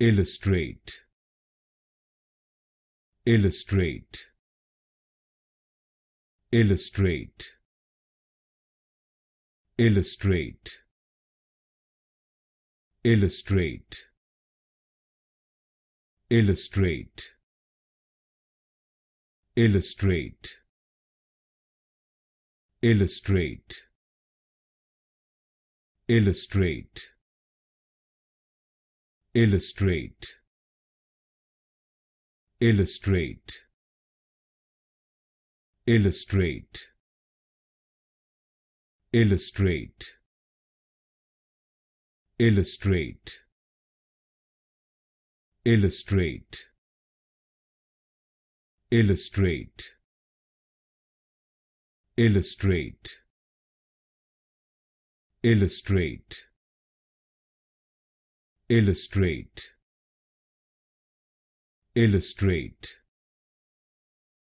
illustrate illustrate illustrate illustrate illustrate illustrate illustrate illustrate illustrate illustrate illustrate illustrate illustrate illustrate illustrate illustrate illustrate illustrate illustrate. Illustrate